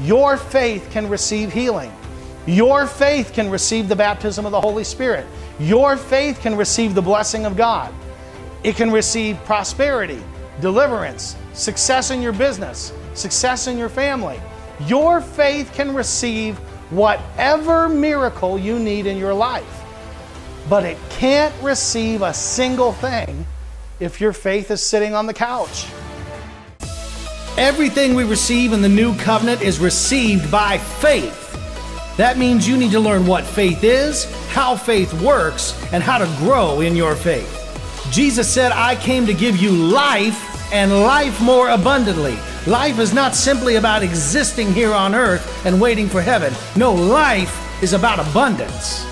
your faith can receive healing. Your faith can receive the baptism of the Holy Spirit. Your faith can receive the blessing of God. It can receive prosperity, deliverance, success in your business, success in your family. Your faith can receive whatever miracle you need in your life. But it can't receive a single thing if your faith is sitting on the couch. Everything we receive in the new covenant is received by faith. That means you need to learn what faith is, how faith works, and how to grow in your faith. Jesus said, I came to give you life and life more abundantly. Life is not simply about existing here on earth and waiting for heaven. No, life is about abundance.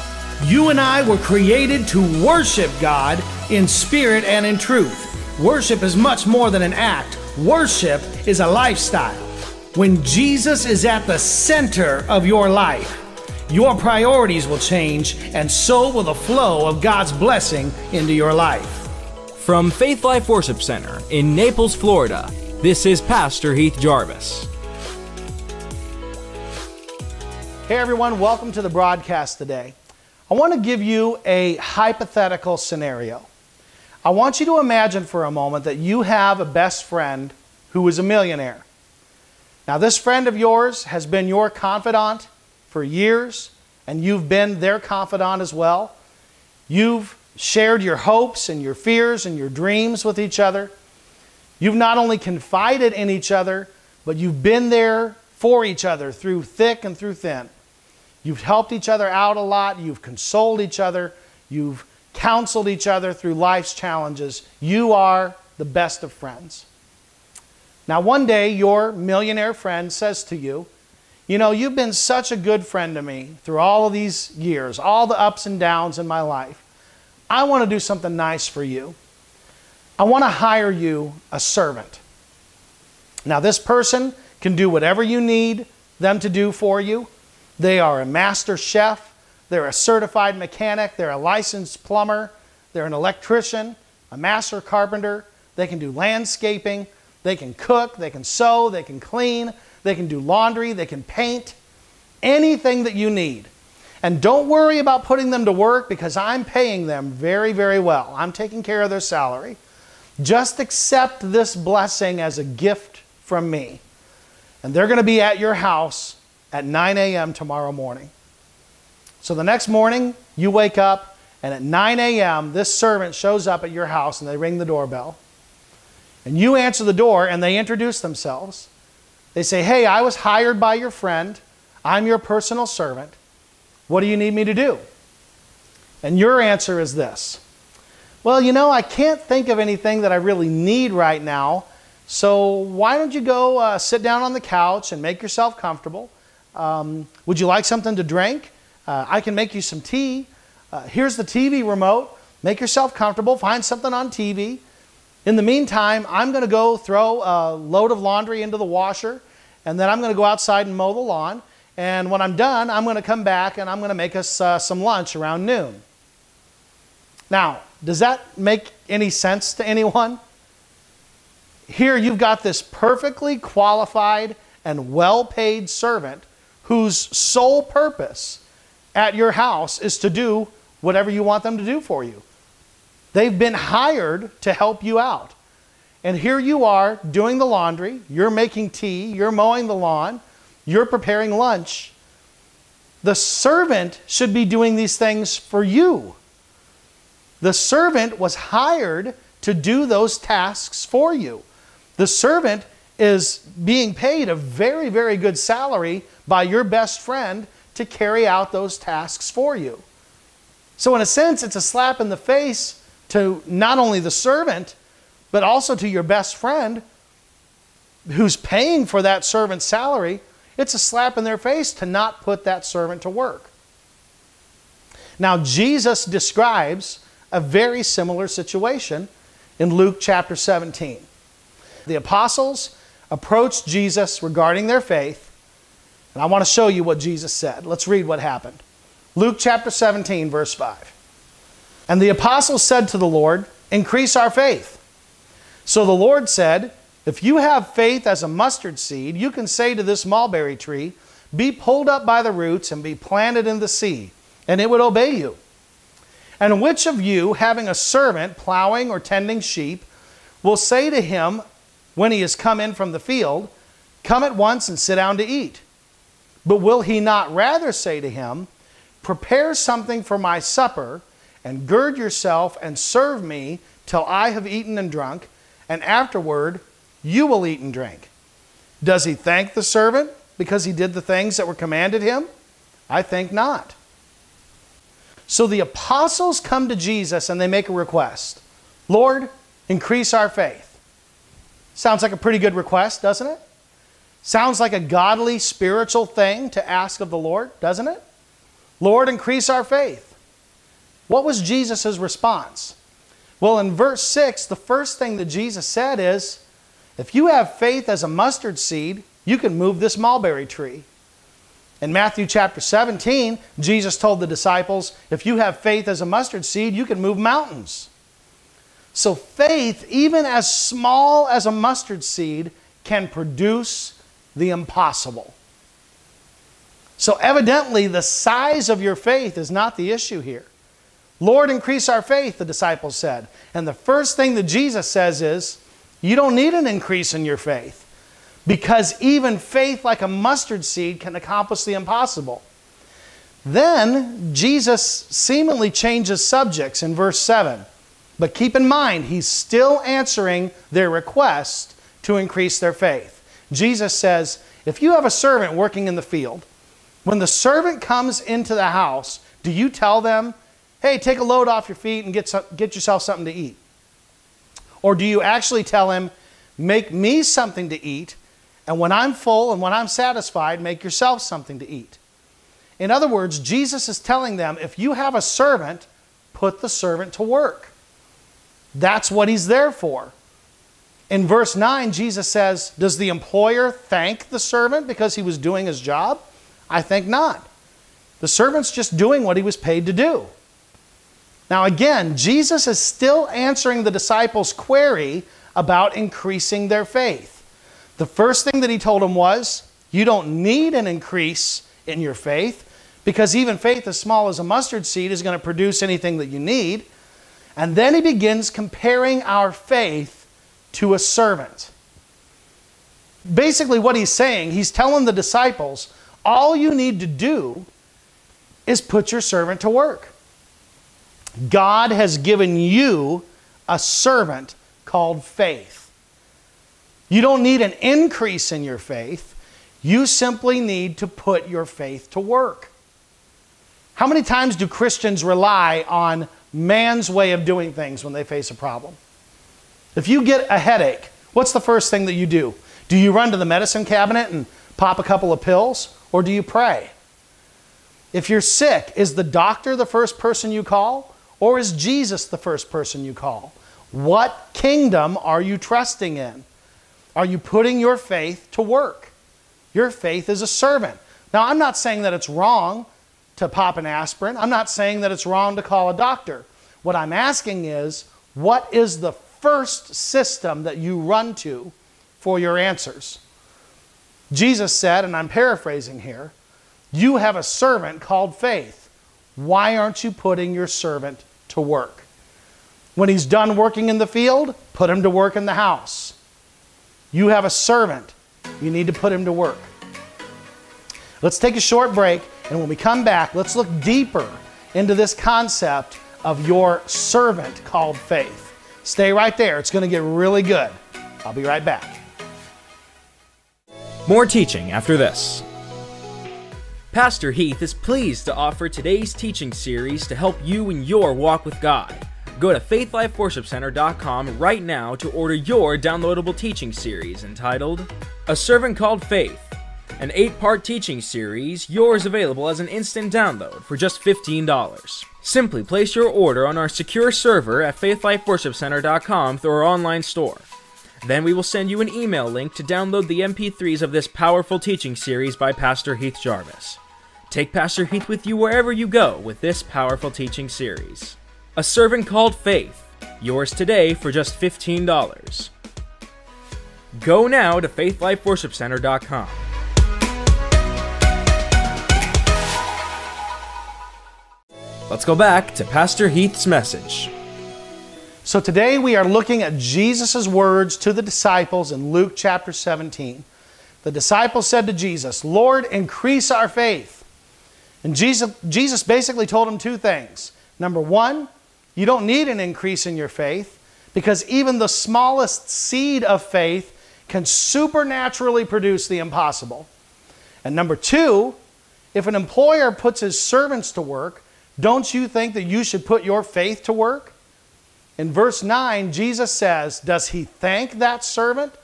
You and I were created to worship God in spirit and in truth. Worship is much more than an act, worship is a lifestyle. When Jesus is at the center of your life, your priorities will change, and so will the flow of God's blessing into your life. From Faith Life Worship Center in Naples, Florida, this is Pastor Heath Jarvis. Hey everyone, welcome to the broadcast today. I want to give you a hypothetical scenario. I want you to imagine for a moment that you have a best friend who is a millionaire. Now, this friend of yours has been your confidant for years, and you've been their confidant as well. You've shared your hopes and your fears and your dreams with each other. You've not only confided in each other, but you've been there for each other through thick and through thin. You've helped each other out a lot. You've consoled each other. You've counseled each other through life's challenges. You are the best of friends. Now, one day, your millionaire friend says to you, You know, you've been such a good friend to me through all of these years, all the ups and downs in my life. I want to do something nice for you. I want to hire you a servant. Now, this person can do whatever you need them to do for you. They are a master chef, they're a certified mechanic, they're a licensed plumber, they're an electrician, a master carpenter. They can do landscaping, they can cook, they can sew, they can clean, they can do laundry, they can paint, anything that you need. And don't worry about putting them to work because I'm paying them very, very well. I'm taking care of their salary. Just accept this blessing as a gift from me. And they're going to be at your house at 9 a.m. tomorrow morning. So the next morning, you wake up, and at 9 a.m., this servant shows up at your house and they ring the doorbell. And you answer the door and they introduce themselves. They say, Hey, I was hired by your friend. I'm your personal servant. What do you need me to do? And your answer is this Well, you know, I can't think of anything that I really need right now. So why don't you go uh, sit down on the couch and make yourself comfortable? Um, would you like something to drink? Uh, I can make you some tea. Uh, here's the TV remote. Make yourself comfortable. Find something on TV. In the meantime, I'm going to go throw a load of laundry into the washer, and then I'm going to go outside and mow the lawn. And when I'm done, I'm going to come back and I'm going to make us uh, some lunch around noon. Now, does that make any sense to anyone? Here you've got this perfectly qualified and well paid servant whose sole purpose at your house is to do whatever you want them to do for you. They've been hired to help you out. And here you are doing the laundry, you're making tea, you're mowing the lawn, you're preparing lunch. The servant should be doing these things for you. The servant was hired to do those tasks for you. The servant is being paid a very, very good salary by your best friend to carry out those tasks for you. So, in a sense, it's a slap in the face to not only the servant, but also to your best friend who's paying for that servant's salary it's a slap in their face to not put that servant to work. Now, Jesus describes a very similar situation in Luke chapter 17. The apostles approached Jesus regarding their faith, and I want to show you what Jesus said. Let's read what happened. Luke chapter 17, verse 5. And the apostles said to the Lord, Increase our faith. So the Lord said, If you have faith as a mustard seed, you can say to this mulberry tree, Be pulled up by the roots and be planted in the sea, and it would obey you. And which of you, having a servant plowing or tending sheep, will say to him when he has come in from the field, Come at once and sit down to eat? But will he not rather say to him, Prepare something for my supper, and gird yourself and serve me till I have eaten and drunk, and afterward you will eat and drink? Does he thank the servant because he did the things that were commanded him? I think not. So the apostles come to Jesus and they make a request Lord, increase our faith. Sounds like a pretty good request, doesn't it? Sounds like a godly, spiritual thing to ask of the Lord, doesn't it? Lord, increase our faith. What was Jesus' response? Well, in verse 6, the first thing that Jesus said is if you have faith as a mustard seed, you can move this mulberry tree. In Matthew chapter 17, Jesus told the disciples, if you have faith as a mustard seed, you can move mountains. So, faith, even as small as a mustard seed, can produce the impossible. So, evidently, the size of your faith is not the issue here. Lord, increase our faith, the disciples said. And the first thing that Jesus says is, you don't need an increase in your faith because even faith like a mustard seed can accomplish the impossible. Then Jesus seemingly changes subjects in verse 7. But keep in mind, he's still answering their request to increase their faith. Jesus says, If you have a servant working in the field, when the servant comes into the house, do you tell them, Hey, take a load off your feet and get, some, get yourself something to eat? Or do you actually tell him, Make me something to eat, and when I'm full and when I'm satisfied, make yourself something to eat? In other words, Jesus is telling them, If you have a servant, put the servant to work. That's what he's there for. In verse 9, Jesus says, Does the employer thank the servant because he was doing his job? I think not. The servant's just doing what he was paid to do. Now, again, Jesus is still answering the disciples' query about increasing their faith. The first thing that he told them was, You don't need an increase in your faith because even faith as small as a mustard seed is going to produce anything that you need. And then he begins comparing our faith to a servant. Basically, what he's saying, he's telling the disciples, all you need to do is put your servant to work. God has given you a servant called faith. You don't need an increase in your faith, you simply need to put your faith to work. How many times do Christians rely on man's way of doing things when they face a problem? If you get a headache, what's the first thing that you do? Do you run to the medicine cabinet and pop a couple of pills, or do you pray? If you're sick, is the doctor the first person you call, or is Jesus the first person you call? What kingdom are you trusting in? Are you putting your faith to work? Your faith is a servant. Now, I'm not saying that it's wrong to pop an aspirin. I'm not saying that it's wrong to call a doctor. What I'm asking is, what is the first system that you run to for your answers. Jesus said, and I'm paraphrasing here, you have a servant called faith. Why aren't you putting your servant to work? When he's done working in the field, put him to work in the house. You have a servant. You need to put him to work. Let's take a short break, and when we come back, let's look deeper into this concept of your servant called faith. Stay right there. It's going to get really good. I'll be right back. More teaching after this. Pastor Heath is pleased to offer today's teaching series to help you in your walk with God. Go to faithlifeworshipcenter.com right now to order your downloadable teaching series entitled A Servant Called Faith, an eight part teaching series, yours available as an instant download for just $15. Simply place your order on our secure server at faithlifeworshipcenter.com through our online store. Then we will send you an email link to download the MP3s of this powerful teaching series by Pastor Heath Jarvis. Take Pastor Heath with you wherever you go with this powerful teaching series. A Servant Called Faith, yours today for just $15. Go now to faithlifeworshipcenter.com. Let's go back to Pastor Heath's message. So today we are looking at Jesus' words to the disciples in Luke chapter 17. The disciples said to Jesus, Lord, increase our faith. And Jesus, Jesus basically told them two things. Number one, you don't need an increase in your faith because even the smallest seed of faith can supernaturally produce the impossible. And number two, if an employer puts his servants to work, don't you think that you should put your faith to work? In verse 9, Jesus says, Does he thank that servant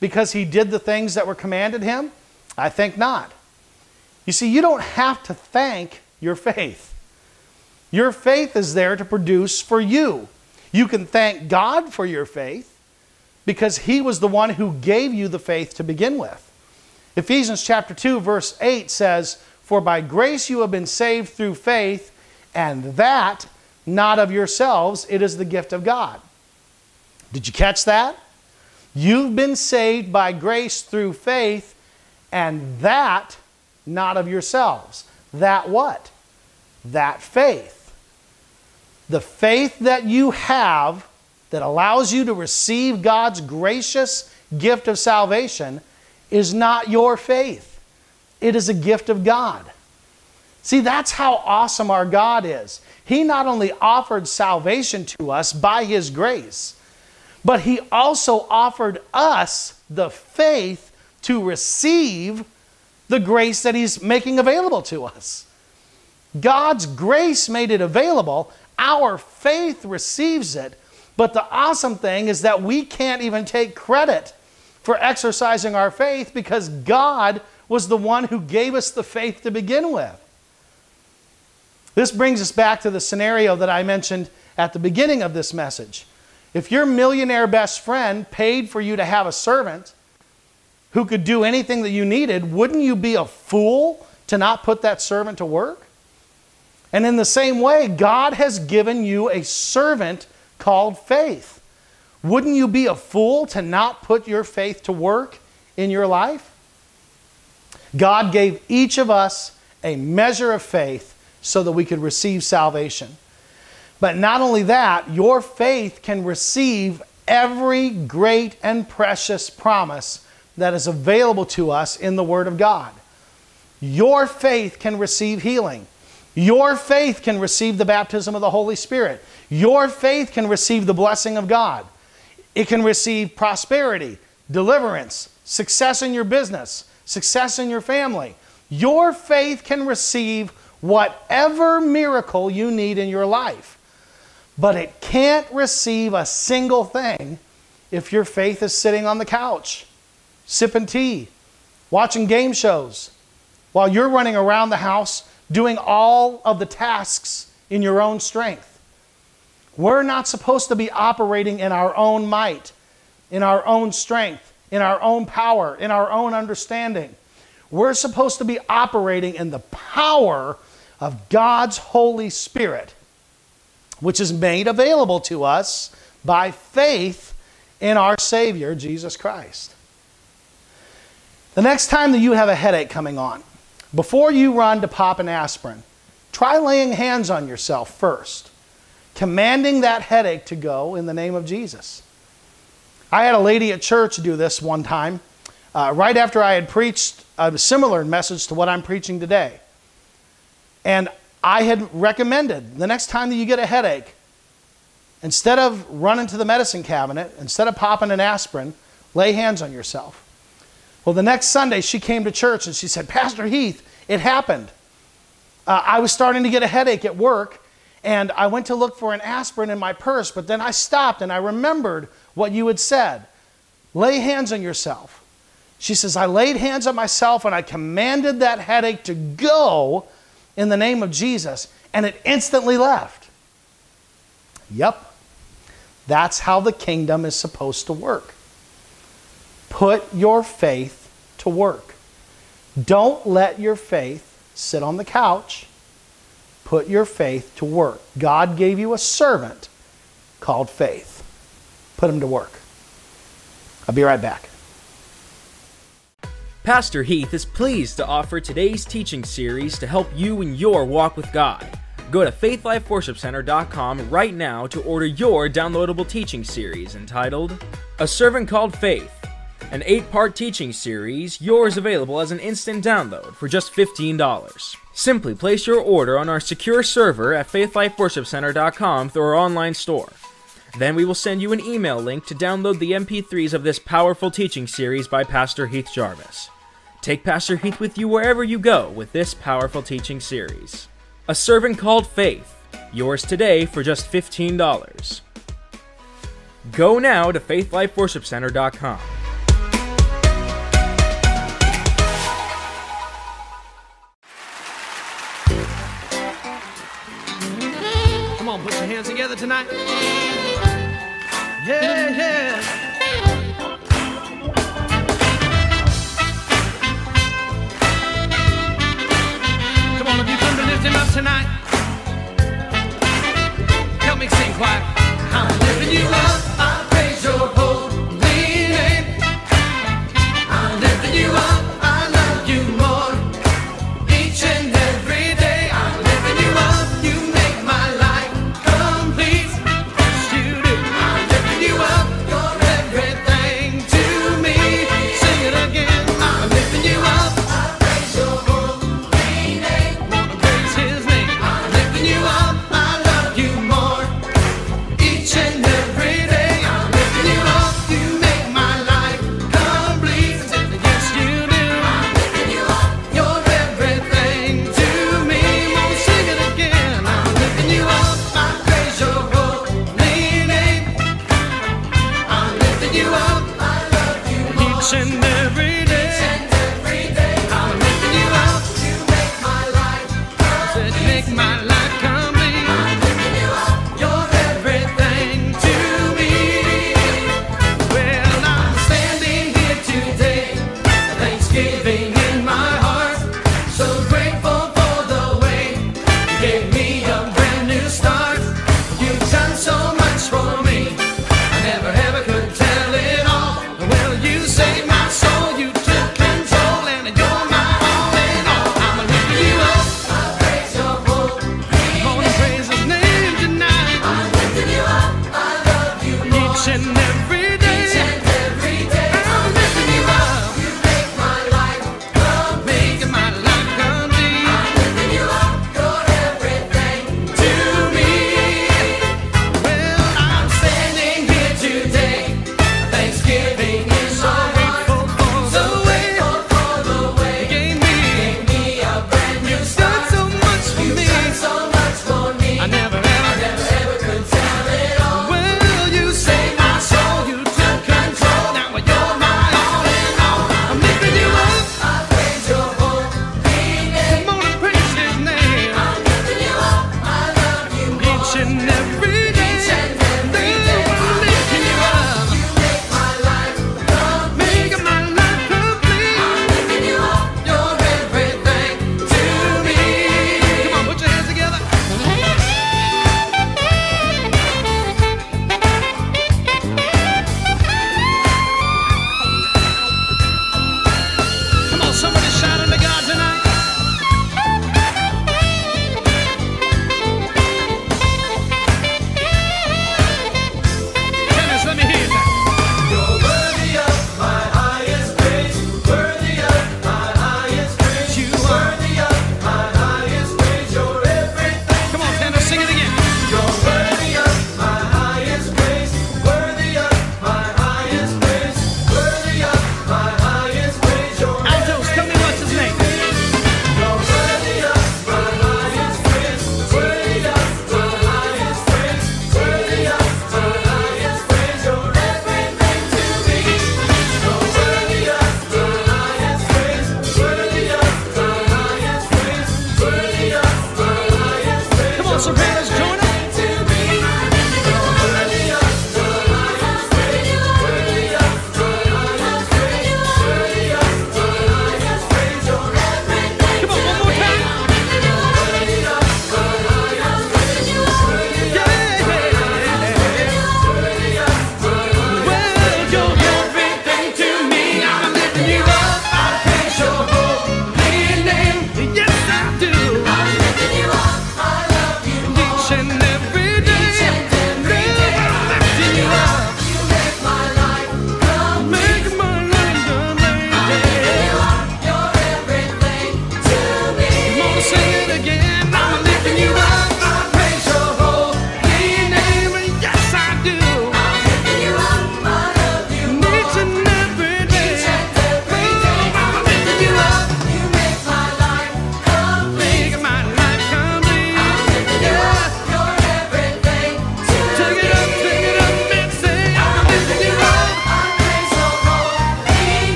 because he did the things that were commanded him? I think not. You see, you don't have to thank your faith. Your faith is there to produce for you. You can thank God for your faith because he was the one who gave you the faith to begin with. Ephesians chapter 2 verse 8 says, "For by grace you have been saved through faith, and that not of yourselves, it is the gift of God." Did you catch that? You've been saved by grace through faith, and that not of yourselves. That what? That faith. The faith that you have that allows you to receive God's gracious gift of salvation is not your faith. It is a gift of God. See, that's how awesome our God is. He not only offered salvation to us by His grace, but He also offered us the faith to receive the grace that He's making available to us. God's grace made it available, our faith receives it. But the awesome thing is that we can't even take credit for exercising our faith because God was the one who gave us the faith to begin with. This brings us back to the scenario that I mentioned at the beginning of this message. If your millionaire best friend paid for you to have a servant who could do anything that you needed, wouldn't you be a fool to not put that servant to work? And in the same way, God has given you a servant called faith. Wouldn't you be a fool to not put your faith to work in your life? God gave each of us a measure of faith so that we could receive salvation. But not only that, your faith can receive every great and precious promise that is available to us in the Word of God. Your faith can receive healing. Your faith can receive the baptism of the Holy Spirit. Your faith can receive the blessing of God. It can receive prosperity, deliverance, success in your business, success in your family. Your faith can receive whatever miracle you need in your life. But it can't receive a single thing if your faith is sitting on the couch, sipping tea, watching game shows, while you're running around the house doing all of the tasks in your own strength. We're not supposed to be operating in our own might, in our own strength, in our own power, in our own understanding. We're supposed to be operating in the power of God's Holy Spirit, which is made available to us by faith in our Savior, Jesus Christ. The next time that you have a headache coming on, before you run to pop an aspirin, try laying hands on yourself first, commanding that headache to go in the name of Jesus. I had a lady at church do this one time, uh, right after I had preached a similar message to what I'm preaching today. And I had recommended the next time that you get a headache, instead of running to the medicine cabinet, instead of popping an aspirin, lay hands on yourself. Well, the next Sunday, she came to church and she said, Pastor Heath, it happened. Uh, I was starting to get a headache at work, and I went to look for an aspirin in my purse, but then I stopped and I remembered what you had said. Lay hands on yourself. She says, I laid hands on myself and I commanded that headache to go in the name of Jesus, and it instantly left. Yep, that's how the kingdom is supposed to work. Put your faith to work. Don't let your faith sit on the couch. Put your faith to work. God gave you a servant called faith. Put him to work. I'll be right back. Pastor Heath is pleased to offer today's teaching series to help you in your walk with God. Go to faithlifeworshipcenter.com right now to order your downloadable teaching series entitled A Servant Called Faith, an eight part teaching series, yours available as an instant download for just $15. Simply place your order on our secure server at faithlifeworshipcenter.com through our online store. Then we will send you an email link to download the MP3s of this powerful teaching series by Pastor Heath Jarvis. Take Pastor Heath with you wherever you go with this powerful teaching series. A Servant Called Faith, yours today for just $15. Go now to faithlifeworshipcenter.com. Come on, put your hands together tonight. Yeah, yeah. Tonight, and every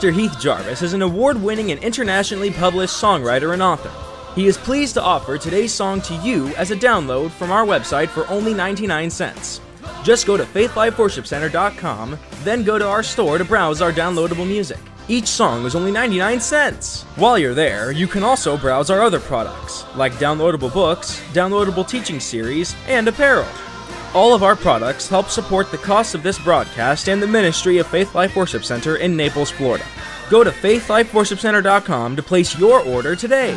Pastor Heath Jarvis is an award winning and internationally published songwriter and author. He is pleased to offer today's song to you as a download from our website for only 99 cents. Just go to faithlifeworshipcenter.com, then go to our store to browse our downloadable music. Each song is only 99 cents. While you're there, you can also browse our other products, like downloadable books, downloadable teaching series, and apparel. All of our products help support the cost of this broadcast and the ministry of Faith Life Worship Center in Naples, Florida. Go to faithlifeworshipcenter.com to place your order today.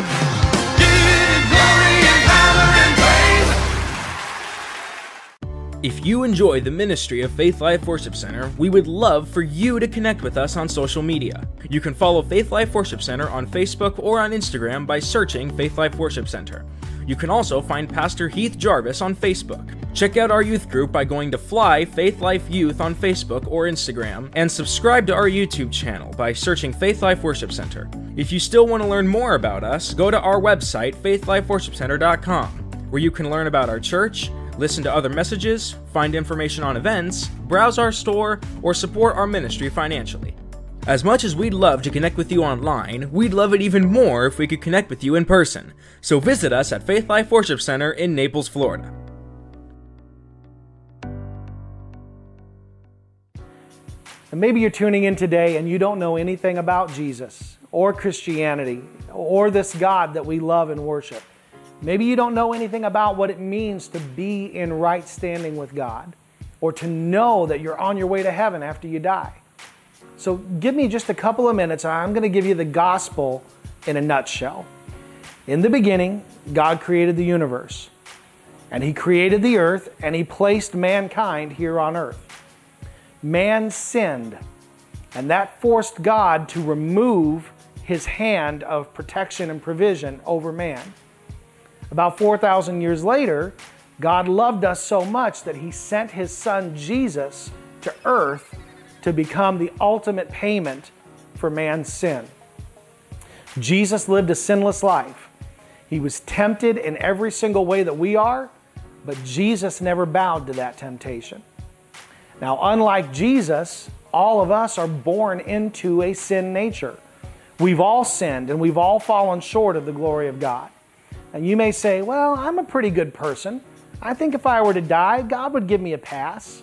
If you enjoy the ministry of Faith Life Worship Center, we would love for you to connect with us on social media. You can follow Faith Life Worship Center on Facebook or on Instagram by searching Faith Life Worship Center. You can also find Pastor Heath Jarvis on Facebook. Check out our youth group by going to Fly Faith Life Youth on Facebook or Instagram, and subscribe to our YouTube channel by searching Faith Life Worship Center. If you still want to learn more about us, go to our website, faithlifeworshipcenter.com, where you can learn about our church, listen to other messages, find information on events, browse our store, or support our ministry financially. As much as we'd love to connect with you online, we'd love it even more if we could connect with you in person. So visit us at Faith Life Worship Center in Naples, Florida. And maybe you're tuning in today and you don't know anything about Jesus or Christianity or this God that we love and worship. Maybe you don't know anything about what it means to be in right standing with God or to know that you're on your way to heaven after you die. So give me just a couple of minutes. I'm going to give you the gospel in a nutshell. In the beginning, God created the universe, and He created the earth, and He placed mankind here on earth man sinned, and that forced God to remove his hand of protection and provision over man. About 4,000 years later, God loved us so much that he sent his son Jesus to earth to become the ultimate payment for man's sin. Jesus lived a sinless life. He was tempted in every single way that we are, but Jesus never bowed to that temptation. Now, unlike Jesus, all of us are born into a sin nature. We've all sinned and we've all fallen short of the glory of God. And you may say, Well, I'm a pretty good person. I think if I were to die, God would give me a pass.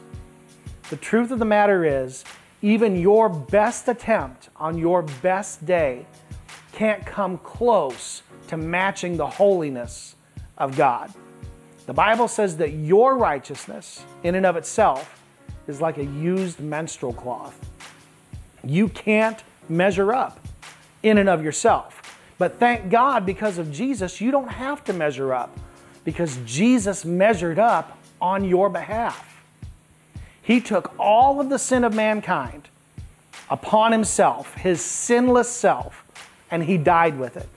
The truth of the matter is, even your best attempt on your best day can't come close to matching the holiness of God. The Bible says that your righteousness, in and of itself, is like a used menstrual cloth. You can't measure up in and of yourself. But thank God, because of Jesus, you don't have to measure up because Jesus measured up on your behalf. He took all of the sin of mankind upon himself, his sinless self, and he died with it.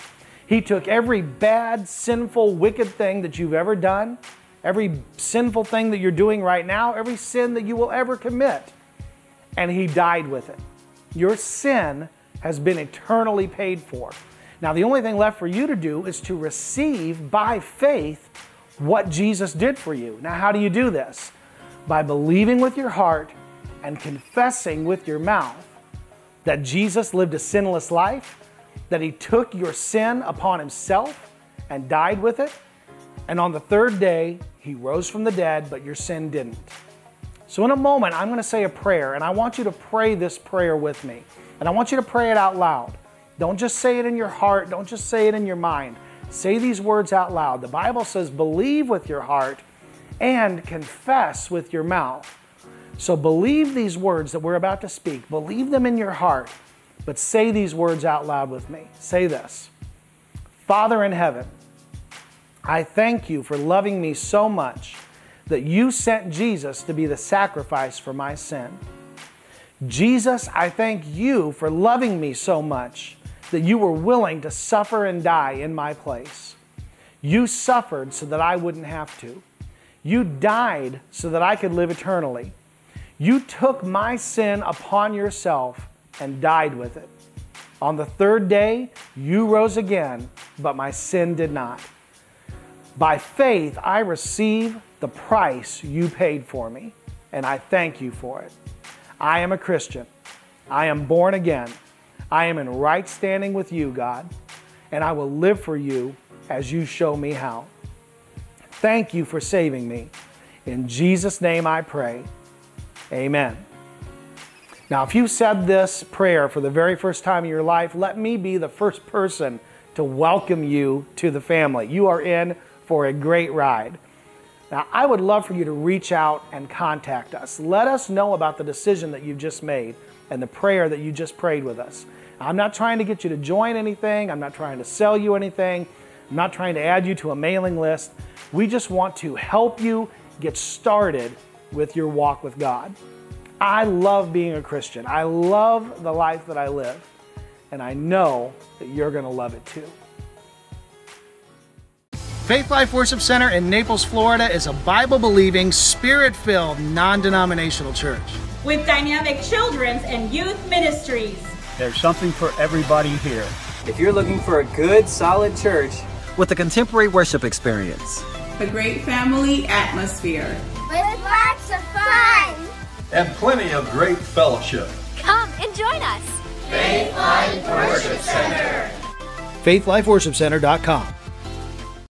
He took every bad, sinful, wicked thing that you've ever done every sinful thing that you're doing right now, every sin that you will ever commit. And He died with it. Your sin has been eternally paid for. Now, the only thing left for you to do is to receive by faith what Jesus did for you. Now, how do you do this? By believing with your heart and confessing with your mouth that Jesus lived a sinless life, that He took your sin upon Himself and died with it, and on the third day, he rose from the dead, but your sin didn't. So, in a moment, I'm going to say a prayer, and I want you to pray this prayer with me. And I want you to pray it out loud. Don't just say it in your heart, don't just say it in your mind. Say these words out loud. The Bible says, believe with your heart and confess with your mouth. So, believe these words that we're about to speak, believe them in your heart, but say these words out loud with me. Say this Father in heaven, I thank you for loving me so much that you sent Jesus to be the sacrifice for my sin. Jesus, I thank you for loving me so much that you were willing to suffer and die in my place. You suffered so that I wouldn't have to. You died so that I could live eternally. You took my sin upon yourself and died with it. On the third day, you rose again, but my sin did not. By faith, I receive the price you paid for me, and I thank you for it. I am a Christian. I am born again, I am in right standing with you, God, and I will live for you as you show me how. Thank you for saving me. In Jesus' name I pray. Amen. Now, if you said this prayer for the very first time in your life, let me be the first person to welcome you to the family. You are in for a great ride. Now, I would love for you to reach out and contact us. Let us know about the decision that you've just made and the prayer that you just prayed with us. I'm not trying to get you to join anything, I'm not trying to sell you anything, I'm not trying to add you to a mailing list. We just want to help you get started with your walk with God. I love being a Christian. I love the life that I live. And I know that you're going to love it too. Faith Life Worship Center in Naples, Florida is a Bible believing, spirit filled, non denominational church. with dynamic children's and youth ministries. There's something for everybody here. If you're looking for a good, solid church, with a contemporary worship experience. a great family atmosphere. with lots of fun. and plenty of great fellowship. Come and join us. Faith Life Worship Center. FaithLifeWorshipCenter.com.